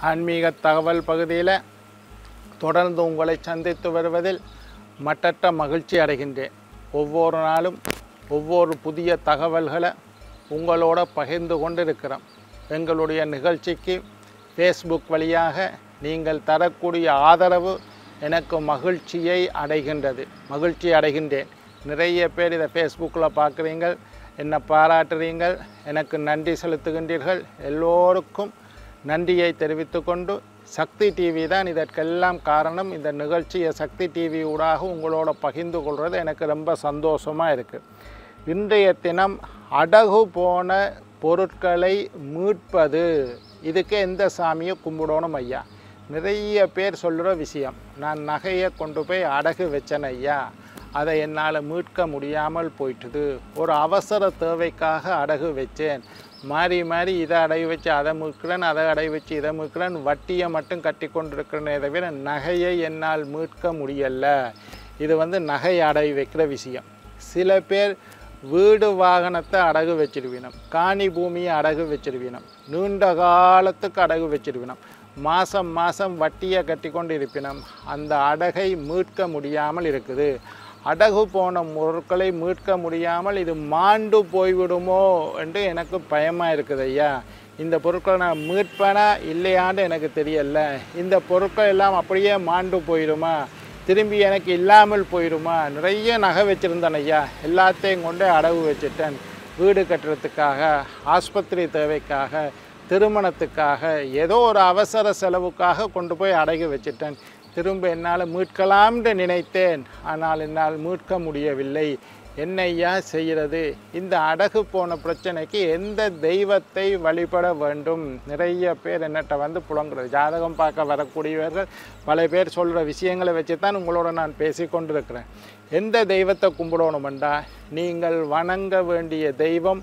ஆன்மீக தகவல் பகுதியில் தொடர்ந்து உங்களை சந்தித்து வருவதில் மட்டற்ற மகிழ்ச்சி அடைகின்றேன். ஒவ்வொரு நாளும் ஒவ்வொரு புதிய தகவல்களை உங்களோட பகிர்ந்து கொண்டிருக்கிறோம். எங்களுடைய நிகழ்ச்சிக்கு ஃபேஸ்புக் வழியாக நீங்கள் தரக்கூடிய ஆதரவு எனக்கு மகிழ்ச்சியை அடைகின்றது. மகிழ்ச்சி அடைகின்றேன். நிறைய பேர் இதை ஃபேஸ்புக்கில் பார்க்குறீங்கள். என்னை பாராட்டுறீங்கள். எனக்கு நன்றி செலுத்துகின்றீர்கள். எல்லோருக்கும் நன்றியை தெரிவித்துக்கொண்டு சக்தி டிவி தான் இதற்கெல்லாம் காரணம். இந்த நிகழ்ச்சியை சக்தி டிவி ஊடாக உங்களோட பகிர்ந்து கொள்வது எனக்கு ரொம்ப சந்தோஷமாக இருக்குது இன்றைய தினம் அடகு போன பொருட்களை மீட்பது. இதுக்கு எந்த சாமியை கும்பிடணும் ஐயா. நிறைய பேர் சொல்கிற விஷயம் நான் நகையை கொண்டு போய் அடகு வச்சேன் ஐயா. அதை என்னால் மீட்க முடியாமல் போயிட்டுது. ஒரு அவசர தேவைக்காக அடகு வச்சேன். மாறி மாறி இதை அடை வச்சு அதை மீட்கிறேன் அதை அடை வச்சு இதை மீட்கிறேன் வட்டியை மட்டும் கட்டி கொண்டிருக்கிறேனே தவிர நகையை என்னால் மீட்க முடியல. இது வந்து நகை அடகு வைக்கிற விஷயம். சில பேர் வீடு வாகனத்தை அடகு வச்சிருவினம் காணி பூமியை அடகு வச்சிருவினம் நீண்ட காலத்துக்கு அடகு வச்சிருவினம் மாதம் மாதம் வட்டியை கட்டி கொண்டு இருப்பினம் அந்த அடகை மீட்க முடியாமல் இருக்குது. அடகு போன பொருட்களை மீட்க முடியாமல் இது மாண்டு போய்விடுமோ என்று எனக்கு பயமாக இருக்குது ஐயா. இந்த பொருட்களை நான் மீட்பேனா இல்லையான்னு எனக்கு தெரியல. இந்த பொருட்கள் எல்லாம் அப்படியே மாண்டு போயிடுமா? திரும்பி எனக்கு இல்லாமல் போயிடுமா? நிறைய நகை வச்சுருந்தேன் ஐயா. எல்லாத்தையும் கொண்டு அடகு வச்சுட்டேன். வீடு கட்டுறதுக்காக ஆஸ்பத்திரி தேவைக்காக திருமணத்துக்காக ஏதோ ஒரு அவசர செலவுக்காக கொண்டு போய் அடகு வச்சுட்டேன். திரும்ப என்னால் மீட்கலாம் என்று நினைத்தேன். ஆனால் என்னால் மீட்க முடியவில்லை. என்னையா செய்கிறது? இந்த அடகு போன பிரச்சனைக்கு எந்த தெய்வத்தை வழிபட வேண்டும்? நிறைய பேர் என்னட்ட வந்து புலங்குறது ஜாதகம் பார்க்க வரக்கூடியவர்கள் பல பேர் சொல்கிற விஷயங்களை வச்சு தான் உங்களோட நான் பேசி கொண்டிருக்கிறேன். எந்த தெய்வத்தை கும்பிடணுமெண்டா? நீங்கள் வணங்க வேண்டிய தெய்வம்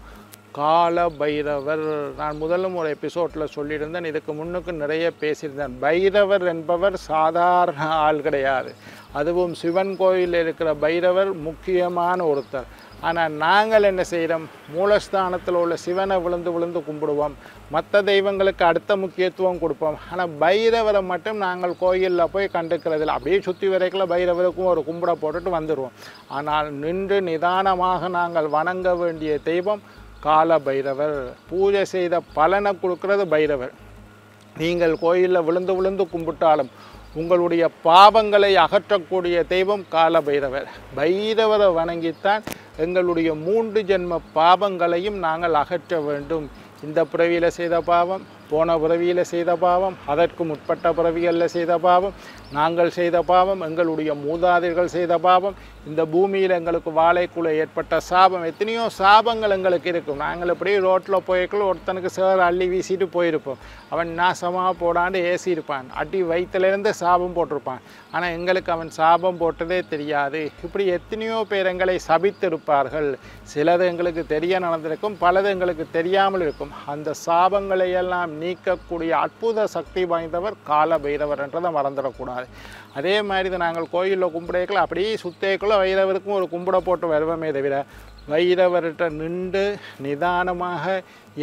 கால பைரவர் நான் முதலும் ஒரு எபிசோட்டில் சொல்லியிருந்தேன் இதுக்கு முன்னுக்கு நிறைய பேசியிருந்தேன். பைரவர் என்பவர் சாதாரண ஆள் கிடையாது. அதுவும் சிவன் கோயிலில் இருக்கிற பைரவர் முக்கியமான ஒருத்தர். ஆனால் நாங்கள் என்ன செய்கிறோம் மூலஸ்தானத்தில் உள்ள சிவனை விழுந்து விழுந்து கும்பிடுவோம். மற்ற தெய்வங்களுக்கு அடுத்த முக்கியத்துவம் கொடுப்போம். ஆனால் பைரவரை மட்டும் நாங்கள் கோயிலில் போய் கண்டுக்கிறதில்ல. அப்படியே சுற்றி வரைக்குள்ள பைரவருக்கும் ஒரு கும்பிட போட்டுட்டு வந்துடுவோம் ஆனால் நின்று நிதானமாக நாங்கள் வணங்க வேண்டிய தெய்வம் கால பைரவர் பூஜை செய்த பலனை கொடுக்கறது பைரவர். நீங்கள் கோயிலில் விழுந்து விழுந்து கும்பிட்டாலும் உங்களுடைய பாவங்களை அகற்றக்கூடிய தெய்வம் கால பைரவர் பைரவரை வணங்கித்தான் எங்களுடைய மூன்று ஜென்ம பாவங்களையும் நாங்கள் அகற்ற வேண்டும். இந்த பிறவியில் செய்த பாவம் போன பிறவியில் செய்த பாவம் அதற்கு முற்பட்ட பிறவிகளில் செய்த பாவம் நாங்கள் செய்த பாவம் எங்களுடைய மூதாதையர்கள் செய்த பாவம் இந்த பூமியில் எங்களுக்கு வாழைக்குள்ள ஏற்பட்ட சாபம் எத்தனையோ சாபங்கள் எங்களுக்கு இருக்கும். நாங்கள் இப்படி ரோட்டில் போய்க்குள்ள ஒருத்தனுக்கு சேர் அள்ளி வீசிட்டு போயிருப்போம். அவன் நாசமாக போடாண்டு ஏசியிருப்பான். அடி வயிற்றுலேருந்து சாபம் போட்டிருப்பான். ஆனால் எங்களுக்கு அவன் சாபம் போட்டதே தெரியாது. இப்படி எத்தனையோ பேர் எங்களை சபித்திருப்பார்கள். சிலது எங்களுக்கு தெரிய நடந்திருக்கும் பலது எங்களுக்கு தெரியாமல் இருக்கும். அந்த சாபங்களை எல்லாம் நீக்கக்கூடிய அற்புத சக்தி வாய்ந்தவர் கால பைரவர் என்றதை மறந்துடக்கூடாது. அதே மாதிரி தான் நாங்கள் கோயிலில் கும்பிடைக்குள்ள அப்படியே சுத்தேக்குள்ள வைரவருக்கும் ஒரு கும்பிட போட்டு வருவோமே தவிர வைரவர்கிட்ட நின்று நிதானமாக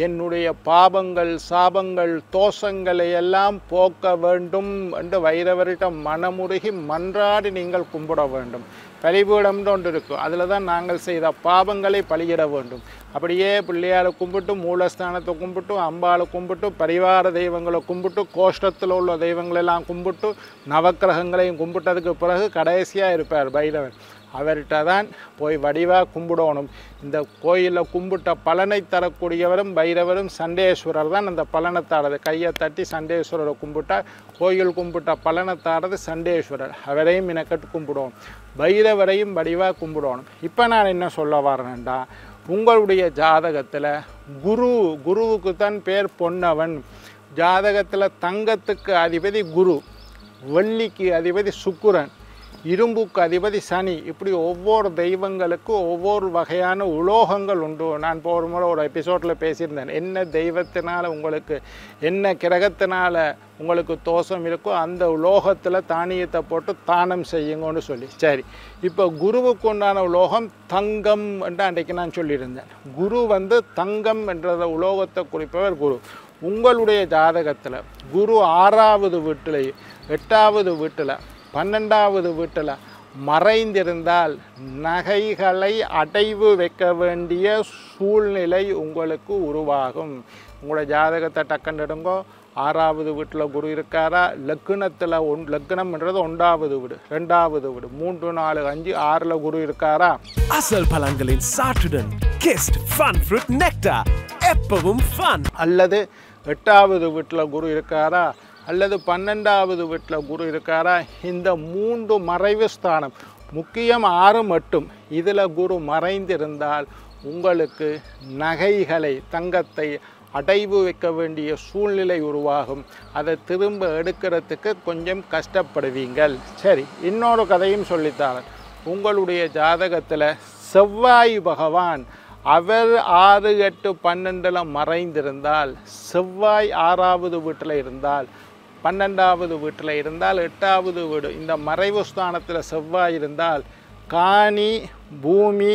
என்னுடைய பாபங்கள் சாபங்கள் தோஷங்களை எல்லாம் போக்க வேண்டும் என்று வைரவர்கிட்ட மனமுருகி மன்றாடி நீங்கள் கும்பிட வேண்டும். பலிபீடம்னு ஒன்று இருக்கும் அதில் தான் நாங்கள் செய்த பாவங்களை பலியிட வேண்டும். அப்படியே பிள்ளையாரை கும்பிட்டு மூலஸ்தானத்தை கும்பிட்டு அம்பாளை கும்பிட்டு பரிவார தெய்வங்களை கும்பிட்டு கோஷ்டத்தில் உள்ள தெய்வங்களெல்லாம் கும்பிட்டு நவக்கிரகங்களையும் கும்பிட்டதுக்கு பிறகு கடைசியாக இருப்பார் பைரவன் அவர்கிட்ட தான் போய் வடிவாக கும்பிடணும். இந்த கோயிலில் கும்பிட்ட பலனை தரக்கூடியவரும் பைரவரும் சண்டேஸ்வரர் தான் அந்த பலனை தாரது கையை தட்டி சண்டேஸ்வரரை கும்பிட்டா கோயில் கும்பிட்ட பலனை தாரது சண்டேஸ்வரர். அவரையும் இனக்கட்டு கும்பிடுவோம். பைரவரையும் வடிவாக கும்பிடணும் இப்போ நான் என்ன சொல்ல வரேன்டா உங்களுடைய ஜாதகத்தில் குரு குருவுக்கு தான் பேர் பொன்னவன். ஜாதகத்தில் தங்கத்துக்கு அதிபதி குரு வெள்ளிக்கு அதிபதி சுக்குரன். இரும்புக்கு அதிபதி சனி. இப்படி ஒவ்வொரு தெய்வங்களுக்கும் ஒவ்வொரு வகையான உலோகங்கள் உண்டு. நான் போகிற முறை ஒரு எபிசோடில் பேசியிருந்தேன். என்ன தெய்வத்தினால் உங்களுக்கு என்ன கிரகத்தினால் உங்களுக்கு தோஷம் இருக்கோ அந்த உலோகத்தில் தானியத்தை போட்டு தானம் செய்யுங்கன்னு சொல்லி. சரி இப்போ குருவுக்கு உண்டான உலோகம் தங்கம் என்று அன்றைக்கு நான் சொல்லியிருந்தேன். குரு வந்து தங்கம் என்ற உலோகத்தை குறிப்பவர் குரு. உங்களுடைய ஜாதகத்தில் குரு ஆறாவது வீட்டிலையும் எட்டாவது வீட்டில் பன்னெண்டாவது வீட்டில் மறைந்திருந்தால் நகைகளை அடைவு வைக்க வேண்டிய சூழ்நிலை உங்களுக்கு உருவாகும். உங்களோட ஜாதகத்தை டக்கண்டிடுங்கோ ஆறாவது வீட்டில் குரு இருக்காரா? லக்னத்தில் ஒன் லக்னம்ன்றது ஒன்றாவது வீடு ரெண்டாவது வீடு. மூன்று நாலு அஞ்சு ஆறில் குரு இருக்காரா? அசல் பழங்களின் சாற்றுடன் கெஸ்ட் ஃபன் ஃப்ரூட் நெக்டார் எப்பவும் ஃபன் அல்லது எட்டாவது வீட்டில் குரு இருக்காரா? அல்லது பன்னெண்டாவது வீட்டில் குரு இருக்காரா? இந்த மூன்று மறைவு ஸ்தானம் முக்கியம் ஆறு மட்டும். இதில் குரு மறைந்திருந்தால் உங்களுக்கு நகைகளை தங்கத்தை அடைவு வைக்க வேண்டிய சூழ்நிலை உருவாகும். அதை திரும்ப எடுக்கிறதுக்கு கொஞ்சம் கஷ்டப்படுவீங்கள். சரி இன்னொரு கதையும் சொல்லித்தாரன். உங்களுடைய ஜாதகத்தில் செவ்வாய் பகவான் அவர் ஆறு எட்டு பன்னெண்டில் மறைந்திருந்தால் செவ்வாய் ஆறாவது வீட்டில் இருந்தால் பன்னெண்டாவது வீட்டில் இருந்தால் எட்டாவது வீடு. இந்த மறைவு ஸ்தானத்தில் செவ்வாய் இருந்தால் காணி பூமி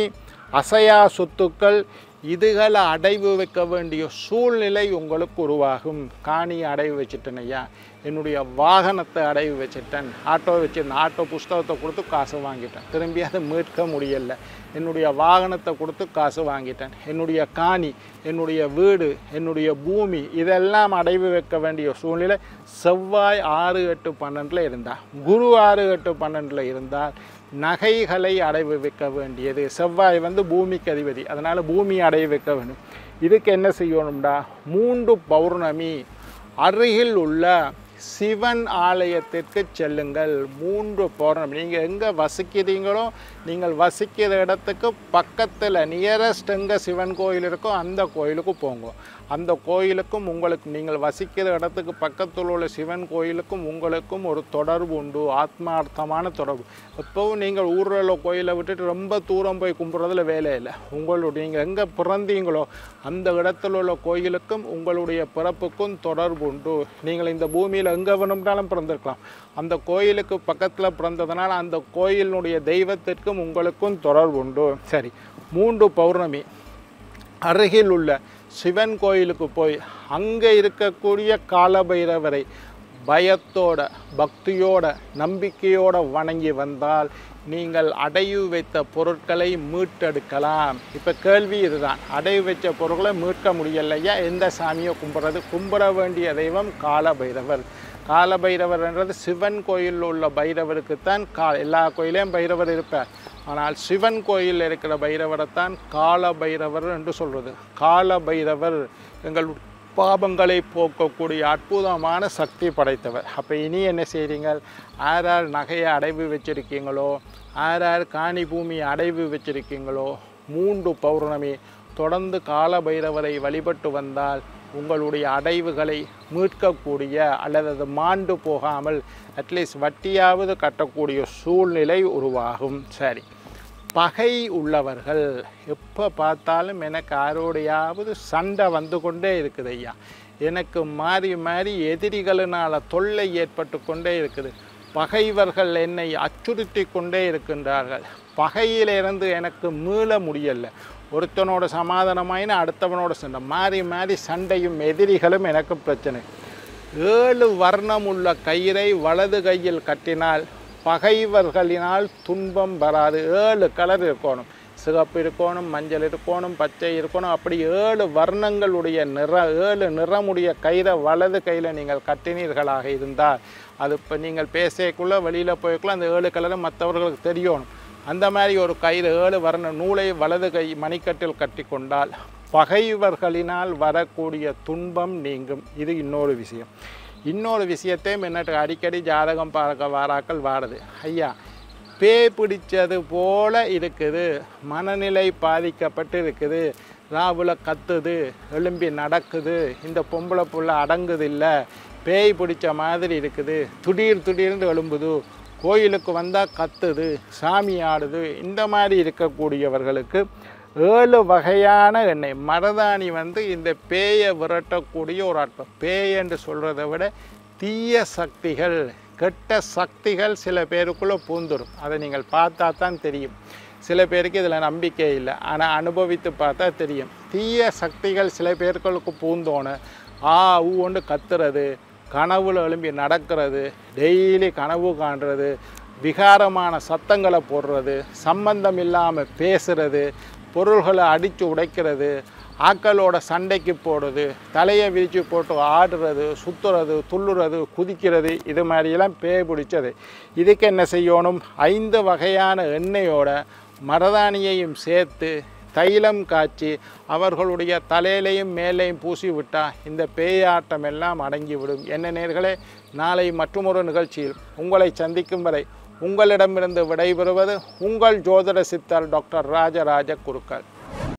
அசையா சொத்துக்கள் இதுகளை அடைவு வைக்க வேண்டிய சூழ்நிலை உங்களுக்கு உருவாகும். காணி அடைவு வச்சுட்டேன் என்னுடைய வாகனத்தை அடைவு வச்சுட்டேன். ஆட்டோ வச்சிருந்தேன் ஆட்டோ புஸ்தகத்தை கொடுத்து காசு வாங்கிட்டேன். திரும்பி அதை மீட்க முடியல. என்னுடைய வாகனத்தை கொடுத்து காசு வாங்கிட்டேன். என்னுடைய காணி என்னுடைய வீடு என்னுடைய பூமி இதெல்லாம் அடைவு வைக்க வேண்டிய சூழ்நிலை செவ்வாய் ஆறு எட்டு பன்னெண்டில் இருந்தால் குரு ஆறு எட்டு பன்னெண்டில் இருந்தால் நகைகளை அடைவு வைக்க வேண்டியது. செவ்வாய் வந்து பூமிக்கு அதிபதி. அதனால் பூமி அடைவு வைக்க வேண்டும் இதுக்கு என்ன செய்யணும்டா? மூன்று பௌர்ணமி அருகில் உள்ள சிவன் ஆலயத்திற்கு செல்லுங்கள். மூன்று பௌர்ணமி. நீங்கள் எங்கே வசிக்கிறீங்களோ நீங்கள் வசிக்கிற இடத்துக்கு பக்கத்தில் நியரஸ்ட் எங்கே சிவன் கோயில் இருக்கோ அந்த கோயிலுக்கு போங்க. அந்த கோயிலுக்கும் உங்களுக்கு நீங்கள் வசிக்கிற இடத்துக்கு பக்கத்தில் உள்ள சிவன் கோயிலுக்கும் உங்களுக்கும் ஒரு தொடர்பு உண்டு ஆத்மார்த்தமான தொடர்பு. எப்போவும் நீங்கள் ஊரில் உள்ள கோயிலை விட்டுட்டு ரொம்ப தூரம் போய் கும்பிட்றதுல வேலை இல்லை. உங்களுடைய நீங்கள் எங்கே பிறந்தீங்களோ அந்த இடத்துல உள்ள கோயிலுக்கும் உங்களுடைய பிறப்புக்கும் தொடர்பு உண்டு. நீங்கள் இந்த பூமியில் எங்கே வேணும்னாலும் பிறந்திருக்கலாம். அந்த கோயிலுக்கு பக்கத்தில் பிறந்ததுனால அந்த கோயிலினுடைய தெய்வத்திற்கும் உங்களுக்கும் தொடர்பு உண்டு. சரி மூன்று பௌர்ணமி. அருகில் உள்ள சிவன் கோயிலுக்கு போய் அங்கே இருக்கக்கூடிய காலபைரவரை பயத்தோட பக்தியோட நம்பிக்கையோட வணங்கி வந்தால் நீங்கள் அடைவு வைத்த பொருட்களை மீட்டெடுக்கலாம். இப்போ கேள்வி இதுதான். அடைவு வைத்த பொருட்களை மீட்க முடியலையா? எந்த சாமியை கும்பிட்றது? கும்பிட வேண்டிய தெய்வம் காலபைரவர். காலபைரவர்ன்றது சிவன் கோயிலில் உள்ள பைரவருக்குத்தான் கா எல்லா கோயிலையும் பைரவர் இருப்பார். ஆனால் சிவன் கோயிலில் இருக்கிற பைரவரைத்தான் கால பைரவர் என்று சொல்வது கால பைரவர் எங்கள் பாபங்களை போக்கக்கூடிய அற்புதமான சக்தி படைத்தவர். அப்போ இனி என்ன செய்கிறீங்க யார் யார் நகையை அடைவு வச்சுருக்கீங்களோ? யார் யார் காணி பூமி அடைவு வச்சுருக்கீங்களோ? மூன்று பௌர்ணமி. தொடர்ந்து கால பைரவரை வழிபட்டு வந்தால் உங்களுடைய அடைவுகளை மீட்கக்கூடிய அல்லது அது மாண்டு போகாமல் அட்லீஸ்ட் வட்டியாவது கட்டக்கூடிய சூழ்நிலை உருவாகும். சரி. பகை உள்ளவர்கள் எப்போ பார்த்தாலும் எனக்கு யாரோடையாவது சண்டை வந்து கொண்டே இருக்குது ஐயா. எனக்கு மாறி மாறி எதிரிகளினால் தொல்லை ஏற்பட்டு கொண்டே இருக்குது. பகைவர்கள் என்னை அச்சுறுத்தி கொண்டே இருக்கின்றார்கள். பகையிலிருந்து எனக்கு மீள முடியல. ஒருத்தனோட சமாதானமாயின அடுத்தவனோட சண்டை. மாறி மாறி சண்டையும் எதிரிகளும் எனக்கு பிரச்சனை. ஏழு வர்ணம் உள்ள கயிறை வலது கையில் கட்டினால் பகைவர்களினால் துன்பம் வராது. ஏழு கலர் இருக்கணும். சிகப்பு இருக்கணும் மஞ்சள் இருக்கணும் பச்சை இருக்கணும். அப்படி ஏழு வர்ணங்களுடைய நிற ஏழு நிறமுடைய கயிறை வலது கையில் நீங்கள் கட்டினீர்களாக இருந்தால் அது இப்போ நீங்கள் பேசக்குள்ளே வெளியில் போய்க்குள்ள அந்த ஏழு கலரும் மற்றவர்களுக்கு தெரியணும். அந்த மாதிரி ஒரு கயிறு ஏழு வர்ண நூலை வலது கை மணிக்கட்டில் கட்டி கொண்டால் பகைவர்களினால் வரக்கூடிய துன்பம் நீங்கும். இது இன்னொரு விஷயம். இன்னொரு விஷயத்தையும் என்னட்டு அடிக்கடி ஜாதகம் பார்க்க வாராக்கள் வாடுது ஐயா பேய் பிடிச்சது போல இருக்குது. மனநிலை பாதிக்கப்பட்டு இருக்குது. ராவுல கத்துது எலும்பி நடக்குது. இந்த பொம்பளை புள்ள அடங்குது இல்லை. பேய் பிடிச்ச மாதிரி இருக்குது. துடீர் துடீர்னு எழும்புது. கோயிலுக்கு வந்தால் கத்துது சாமி ஆடுது இந்த மாதிரி இருக்கக்கூடியவர்களுக்கு ஏழு வகையான எண்ணெய். மரதாணி வந்து இந்த பேயை விரட்டக்கூடிய ஒரு ஆட்பம் பேய் என்று சொல்கிறத விட தீய சக்திகள் கெட்ட சக்திகள் சில பேருக்குள்ளே பூந்துடும் அதை நீங்கள் பார்த்தா தான் தெரியும். சில பேருக்கு இதில் நம்பிக்கை இல்லை. ஆனால் அனுபவித்து பார்த்தா தெரியும். தீய சக்திகள் சில பேர்களுக்கு பூந்தோன்னு ஆ ஊ ஒன்று கத்துறது கனவுல எழும்பி நடக்கிறது டெய்லி கனவு காண்றது விகாரமான சத்தங்களை போடுறது சம்பந்தம் இல்லாமல் பேசுறது பொருள்களை அடித்து உடைக்கிறது ஆக்களோட சண்டைக்கு போடுறது தலையை விரித்து போட்டு ஆடுறது சுற்றுறது துள்ளுறது குதிக்கிறது இது மாதிரியெல்லாம் பேய் பிடிச்சது. இதுக்கு என்ன செய்யணும்? ஐந்து வகையான எண்ணெயோட மரதாணியையும் சேர்த்து தைலம் காய்ச்சி அவர்களுடைய தலையிலையும் மேலேயும் பூசி விட்டால் இந்த பேயாட்டம் எல்லாம் அடங்கிவிடும். என்ன நேர்களே நாளை மற்றொரு நிகழ்ச்சியில் உங்களை சந்திக்கும் வரை உங்களிடமிருந்து விடைபெறுவது உங்கள் ஜோதிட சித்தர் டாக்டர் ராஜராஜ குருக்கள்.